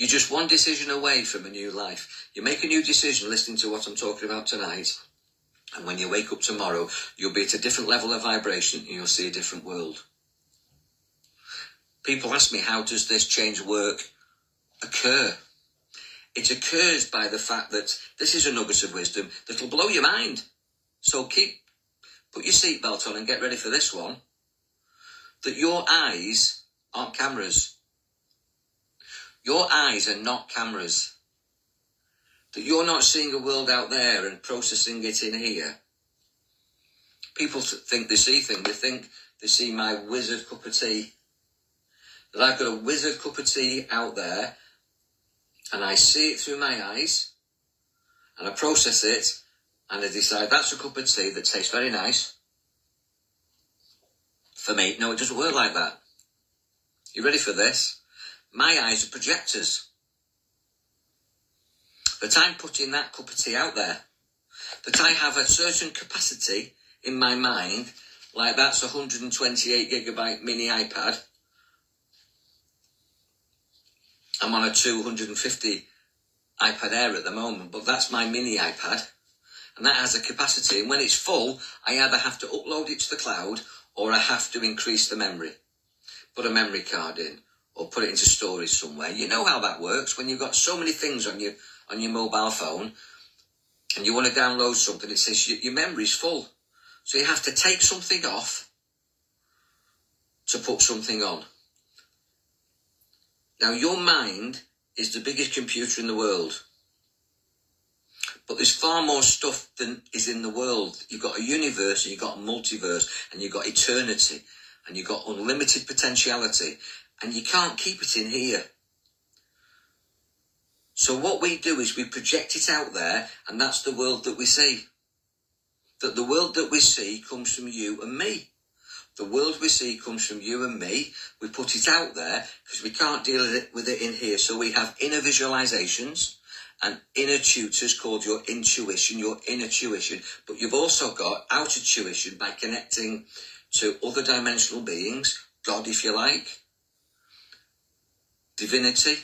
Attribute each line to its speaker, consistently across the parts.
Speaker 1: You're just one decision away from a new life. You make a new decision listening to what I'm talking about tonight, and when you wake up tomorrow, you'll be at a different level of vibration and you'll see a different world. People ask me, how does this change work occur? It occurs by the fact that this is a nugget of wisdom that'll blow your mind. So keep, put your seatbelt on and get ready for this one. That your eyes aren't cameras. Your eyes are not cameras. That you're not seeing a world out there and processing it in here. People think they see things. They think they see my wizard cup of tea. That I've got a wizard cup of tea out there and I see it through my eyes and I process it and I decide that's a cup of tea that tastes very nice. For me, no, it doesn't work like that. You ready for this? My eyes are projectors. That I'm putting that cup of tea out there. That I have a certain capacity in my mind, like that's a 128 gigabyte mini iPad. I'm on a 250 iPad Air at the moment, but that's my mini iPad. And that has a capacity. And when it's full, I either have to upload it to the cloud or I have to increase the memory. Put a memory card in or put it into storage somewhere. You know how that works when you've got so many things on your on your mobile phone and you want to download something. It says your, your memory's full, so you have to take something off to put something on. Now your mind is the biggest computer in the world. But there's far more stuff than is in the world. You've got a universe, and you've got a multiverse, and you've got eternity, and you've got unlimited potentiality, and you can't keep it in here. So what we do is we project it out there, and that's the world that we see. That the world that we see comes from you and me. The world we see comes from you and me. We put it out there because we can't deal with it, in here. So we have inner visualizations and inner tutors called your intuition, your inner tuition. But you've also got outer tuition by connecting to other dimensional beings, God if you like, divinity,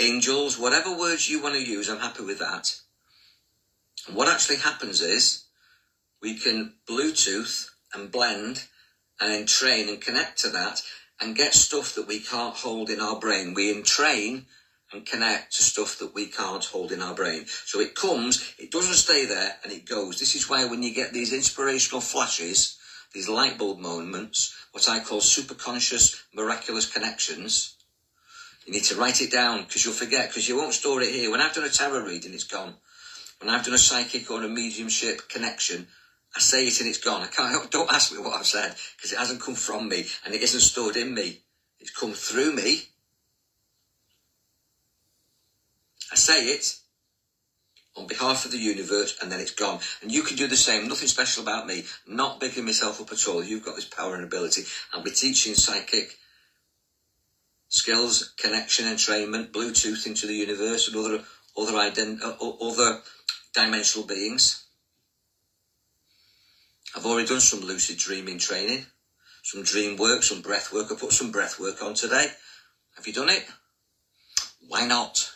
Speaker 1: angels, whatever words you want to use, I'm happy with that. And what actually happens is we can Bluetooth and blend and entrain and connect to that and get stuff that we can't hold in our brain. We entrain and connect to stuff that we can't hold in our brain. So it comes, it doesn't stay there, and it goes. This is why when you get these inspirational flashes, these light bulb moments, what I call superconscious miraculous connections, you need to write it down because you'll forget because you won't store it here. When I've done a tarot reading, it's gone. When I've done a psychic or a mediumship connection, I say it and it's gone. I can't. Don't ask me what I've said because it hasn't come from me and it isn't stored in me. It's come through me. I say it on behalf of the universe and then it's gone. And you can do the same. Nothing special about me. Not bigging myself up at all. You've got this power and ability. I'll be teaching psychic skills, connection, entrainment, Bluetooth into the universe and other other ident- uh, other dimensional beings. I've already done some lucid dreaming training, some dream work, some breath work. I put some breath work on today. Have you done it? Why not?